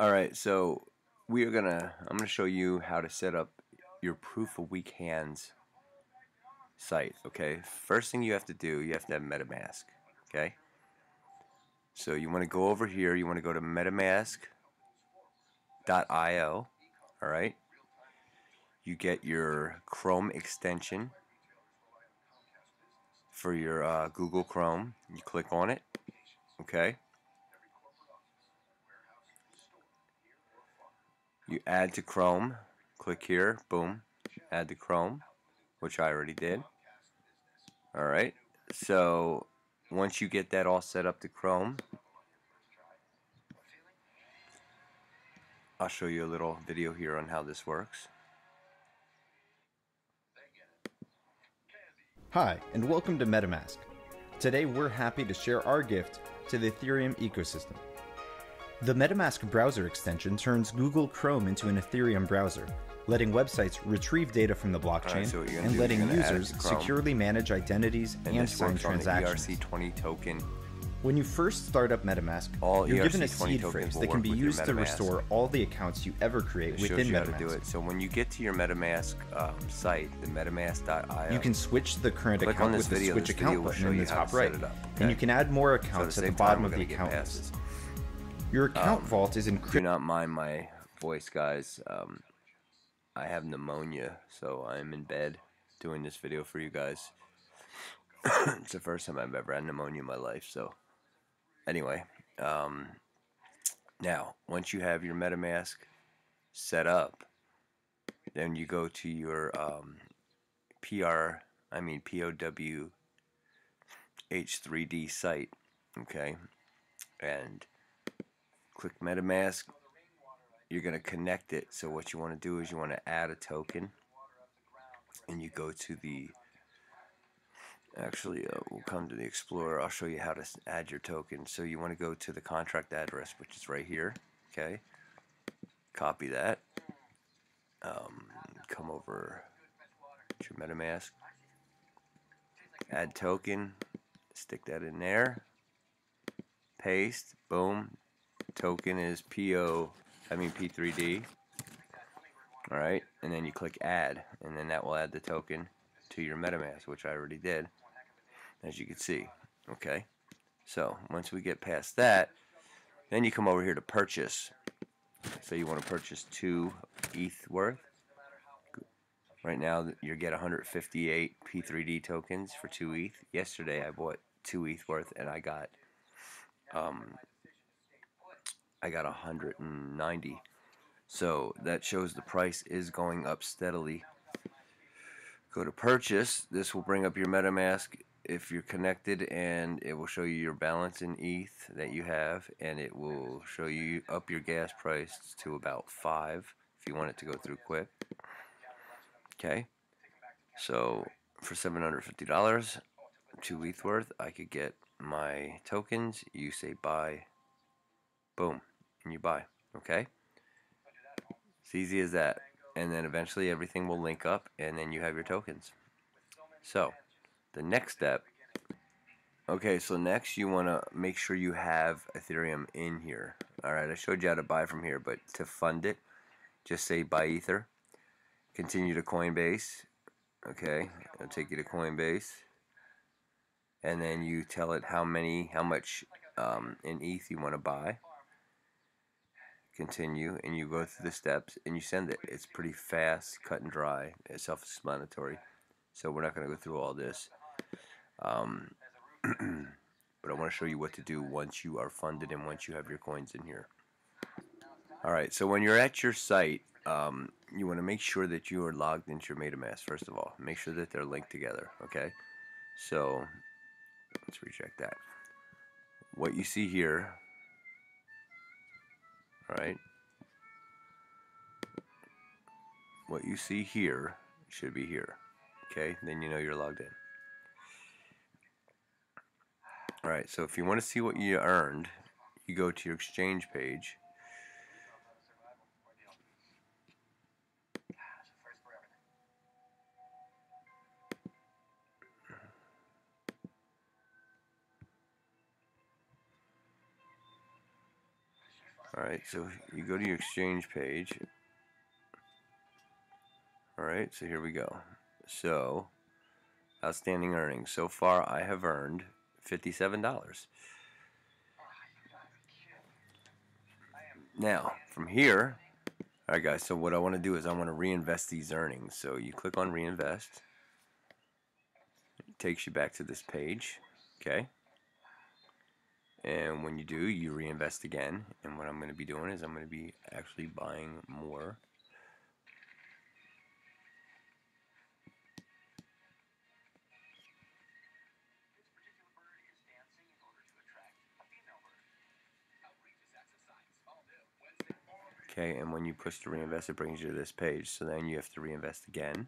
Alright, so we are gonna I'm gonna show you how to set up your proof of weak hands site, okay? First thing you have to do, you have to have MetaMask, okay? So you want to go over here, you want to go to metamask.io, alright? You get your Chrome extension for your uh, Google Chrome. You click on it, okay? You add to Chrome click here boom add to Chrome which I already did alright so once you get that all set up to Chrome I'll show you a little video here on how this works Hi, and welcome to MetaMask. Today we're happy to share our gift to the Ethereum ecosystem. The MetaMask browser extension turns Google Chrome into an Ethereum browser, letting websites retrieve data from the blockchain right, so and letting users securely manage identities and, and sign transactions. ERC20 token. When you first start up MetaMask, all you're ERC20 given a seed phrase that can be used to restore all the accounts you ever create it within MetaMask. Do it. So when you get to your MetaMask um, site, the MetaMask.io, you can switch the current account with video. the switch this account button in the top right, up, and you can add more accounts at at the bottom of the account list. Your account Um, vault is encrypted. Do not mind my voice, guys. Um, I have pneumonia, so I'm in bed doing this video for you guys. it's the first time I've ever had pneumonia in my life, so anyway. Um, now, once you have your MetaMask set up, then you go to your um, PR, I mean POW H3D site, okay, and click MetaMask. You're going to connect it. So what you want to do is you want to add a token, and you go to the. Actually, uh, we'll come to the Explorer. I'll show you how to add your token. So you want to go to the contract address, which is right here. Okay. Copy that. Um, come over to MetaMask. Add token. Stick that in there. Paste. Boom. Token is PO. I mean P3D. Alright. And then you click add. And then that will add the token to your MetaMask, which I already did. As you can see. Okay. So once we get past that, then you come over here to purchase. So you want to purchase two ETH worth. Right now you get 158 P3D tokens for two ETH. Yesterday I bought two ETH worth and I got um, I got 190. So that shows the price is going up steadily. Go to purchase. This will bring up your MetaMask if you're connected and it will show you your balance in ETH that you have and it will show you up your gas price to about 5 if you want it to go through quick. Okay. So for $750, two ETH worth, I could get my tokens. You say buy. Boom. And you buy. Okay? It's easy as that. And then eventually everything will link up and then you have your tokens. So, the next step. Okay, so next you want to make sure you have Ethereum in here. Alright, I showed you how to buy from here, but to fund it, just say buy Ether. Continue to Coinbase. Okay, it'll take you to Coinbase. And then you tell it how many, how much um, in ETH you want to buy continue and you go through the steps and you send it. It's pretty fast cut and dry. It's self-explanatory. So we're not going to go through all this um, but I want to show you what to do once you are funded and once you have your coins in here. Alright so when you're at your site um, you want to make sure that you are logged into your MetaMask first of all. Make sure that they're linked together okay? So let's reject that. What you see here Alright. What you see here should be here. Okay, then you know you're logged in. Alright, so if you want to see what you earned, you go to your exchange page. Alright, so you go to your exchange page. Alright, so here we go. So, outstanding earnings. So far, I have earned $57. Now, from here, alright guys, so what I want to do is I want to reinvest these earnings. So you click on reinvest. It takes you back to this page. Okay. And when you do, you reinvest again. And what I'm going to be doing is I'm going to be actually buying more. Okay, and when you push to reinvest, it brings you to this page. So then you have to reinvest again.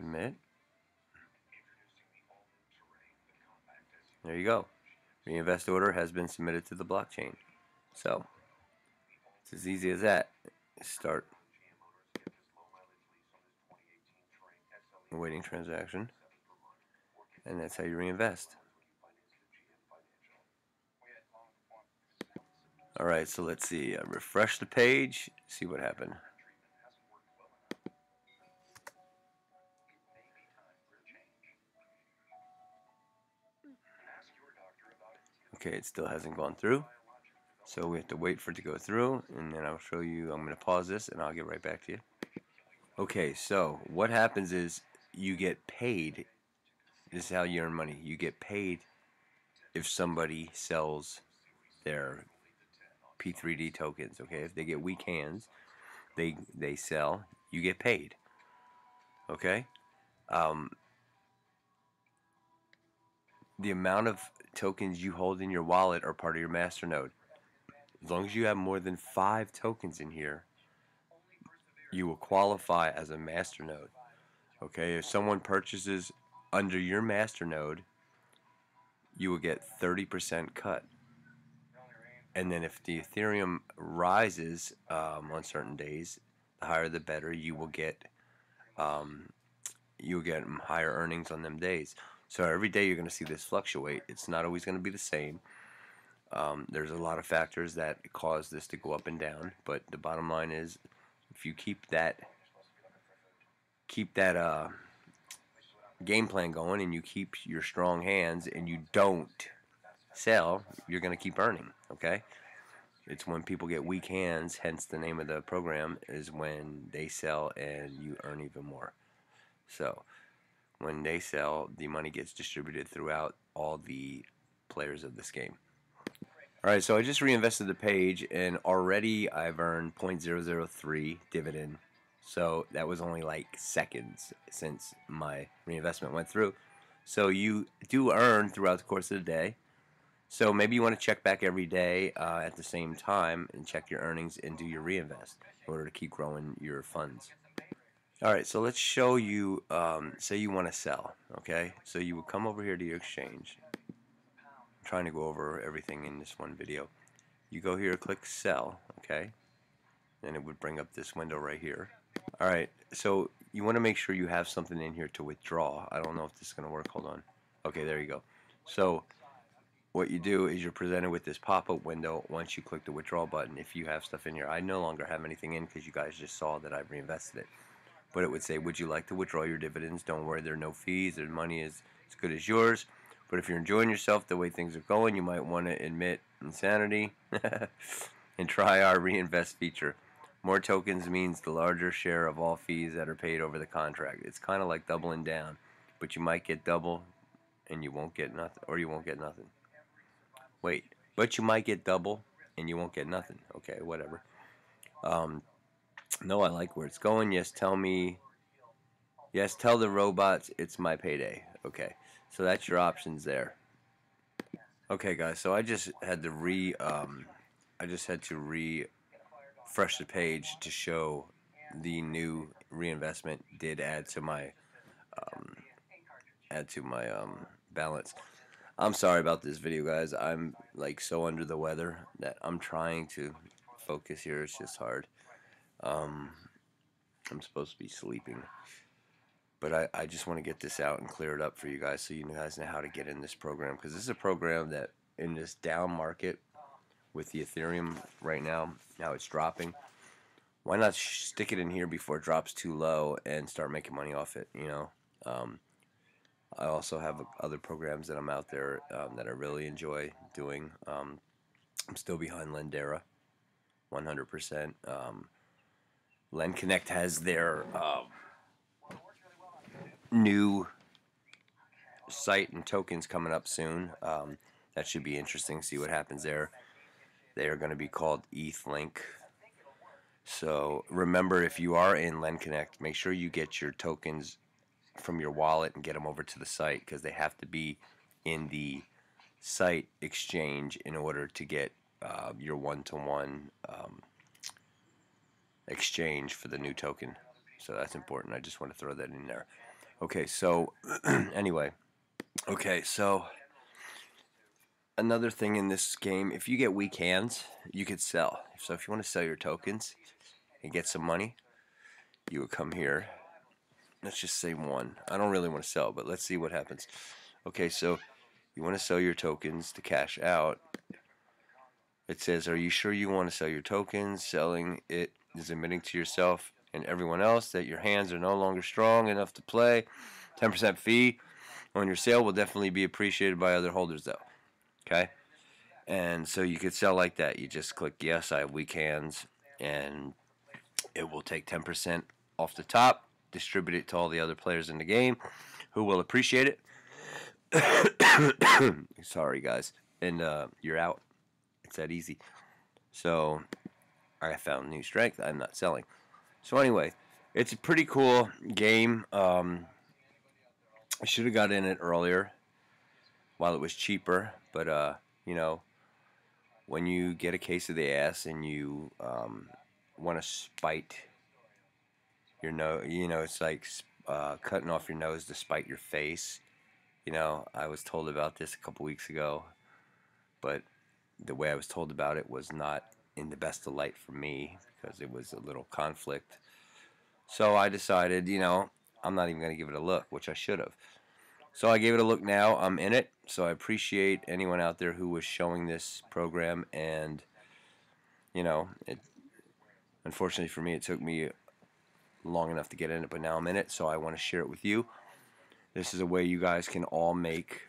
Submit. There you go. Reinvest order has been submitted to the blockchain. So, it's as easy as that. Start awaiting transaction. And that's how you reinvest. Alright, so let's see. Uh, refresh the page, see what happened. Okay, it still hasn't gone through. So we have to wait for it to go through, and then I'll show you. I'm going to pause this, and I'll get right back to you. Okay, so what happens is you get paid. This is how you earn money. You get paid if somebody sells their P3D tokens. Okay, if they get weak hands, they they sell. You get paid. Okay. Um, the amount of tokens you hold in your wallet are part of your masternode. As long as you have more than five tokens in here, you will qualify as a masternode. Okay, if someone purchases under your masternode, you will get 30% cut. And then if the Ethereum rises um, on certain days, the higher the better. You will get um, you will get higher earnings on them days. So every day you're going to see this fluctuate. It's not always going to be the same. Um, there's a lot of factors that cause this to go up and down, but the bottom line is, if you keep that keep that uh, game plan going and you keep your strong hands and you don't sell, you're going to keep earning. Okay, it's when people get weak hands, hence the name of the program, is when they sell and you earn even more. So when they sell, the money gets distributed throughout all the players of this game. Alright, so I just reinvested the page and already I've earned 0.003 dividend. So that was only like seconds since my reinvestment went through. So you do earn throughout the course of the day. So maybe you want to check back every day uh, at the same time and check your earnings and do your reinvest in order to keep growing your funds. Alright, so let's show you, um, say you want to sell, okay? So you would come over here to your exchange. I'm trying to go over everything in this one video. You go here, click sell, okay? And it would bring up this window right here. Alright, so you want to make sure you have something in here to withdraw. I don't know if this is going to work. Hold on. Okay, there you go. So what you do is you're presented with this pop-up window once you click the withdraw button if you have stuff in here. I no longer have anything in because you guys just saw that I've reinvested it but it would say, would you like to withdraw your dividends? Don't worry, there are no fees. The money is as good as yours. But if you're enjoying yourself the way things are going, you might want to admit insanity and try our reinvest feature. More tokens means the larger share of all fees that are paid over the contract. It's kind of like doubling down, but you might get double and you won't get nothing, or you won't get nothing. Wait, but you might get double and you won't get nothing. Okay, whatever. Um, no, I like where it's going. Yes, tell me. Yes, tell the robots it's my payday. Okay, so that's your options there. Okay, guys. So I just had to re. Um, I just had to refresh the page to show the new reinvestment did add to my um, add to my um, balance. I'm sorry about this video, guys. I'm like so under the weather that I'm trying to focus here. It's just hard. Um, I'm supposed to be sleeping. but I, I just want to get this out and clear it up for you guys so you guys know how to get in this program because this is a program that in this down market with the Ethereum right now, now it's dropping. Why not stick it in here before it drops too low and start making money off it? You know. Um, I also have other programs that I'm out there um, that I really enjoy doing. Um, I'm still behind Lendera, 100%. Um, Lend Connect has their uh, new site and tokens coming up soon. Um, that should be interesting. See what happens there. They are going to be called ETHLink. So remember, if you are in Lend Connect, make sure you get your tokens from your wallet and get them over to the site because they have to be in the site exchange in order to get uh, your one-to-one um, exchange for the new token. So that's important. I just want to throw that in there. Okay, so anyway, okay, so another thing in this game, if you get weak hands, you could sell. So if you want to sell your tokens and get some money, you would come here let's just say one. I don't really want to sell, but let's see what happens. Okay, so you want to sell your tokens to cash out. It says, are you sure you want to sell your tokens? Selling it is admitting to yourself and everyone else that your hands are no longer strong enough to play. 10% fee on your sale will definitely be appreciated by other holders though. Okay? And so you could sell like that. You just click yes, I have weak hands and it will take 10% off the top distribute it to all the other players in the game who will appreciate it. Sorry, guys. And uh, you're out. It's that easy. So I found new strength. I'm not selling. So anyway, it's a pretty cool game. Um, I should have got in it earlier while it was cheaper. But, uh, you know, when you get a case of the ass and you um, want to spite your nose. You know, it's like uh, cutting off your nose to spite your face. You know, I was told about this a couple weeks ago, but the way I was told about it was not in the best of light for me because it was a little conflict. So I decided, you know, I'm not even going to give it a look, which I should have. So I gave it a look now. I'm in it. So I appreciate anyone out there who was showing this program and you know, it unfortunately for me it took me long enough to get in it, but now I'm in it, so I want to share it with you. This is a way you guys can all make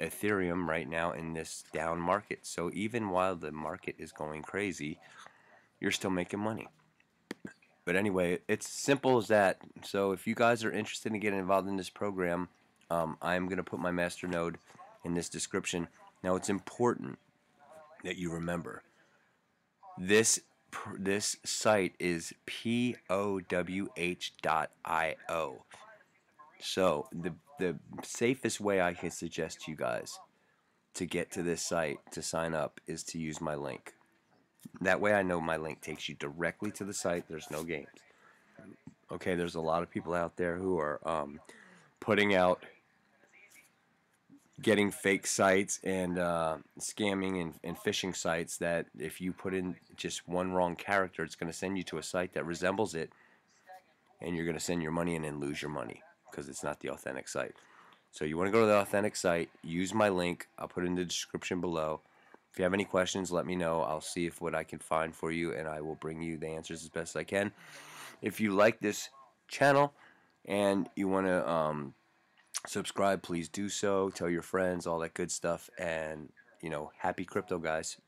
Ethereum right now in this down market. So even while the market is going crazy, you're still making money. But anyway, it's simple as that. So if you guys are interested in getting involved in this program, um, I'm going to put my master node in this description. Now it's important that you remember this this site is powh.io. So the the safest way I can suggest to you guys to get to this site to sign up is to use my link. That way I know my link takes you directly to the site. There's no games. Okay, there's a lot of people out there who are um, putting out getting fake sites and uh, scamming and, and phishing sites that if you put in just one wrong character, it's going to send you to a site that resembles it, and you're going to send your money in and lose your money because it's not the authentic site. So you want to go to the authentic site, use my link. I'll put it in the description below. If you have any questions, let me know. I'll see if what I can find for you, and I will bring you the answers as best I can. If you like this channel and you want to um, subscribe, please do so. Tell your friends, all that good stuff. And, you know, happy crypto, guys.